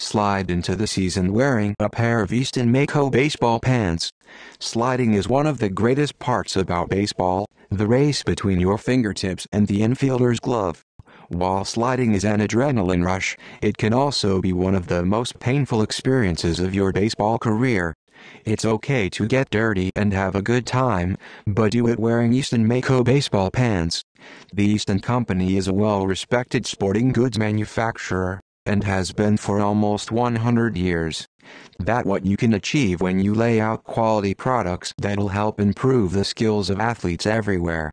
Slide into the season wearing a pair of Easton Mako baseball pants. Sliding is one of the greatest parts about baseball, the race between your fingertips and the infielder's glove. While sliding is an adrenaline rush, it can also be one of the most painful experiences of your baseball career. It's okay to get dirty and have a good time, but do it wearing Easton Mako baseball pants. The Easton Company is a well-respected sporting goods manufacturer, and has been for almost 100 years. That what you can achieve when you lay out quality products that'll help improve the skills of athletes everywhere.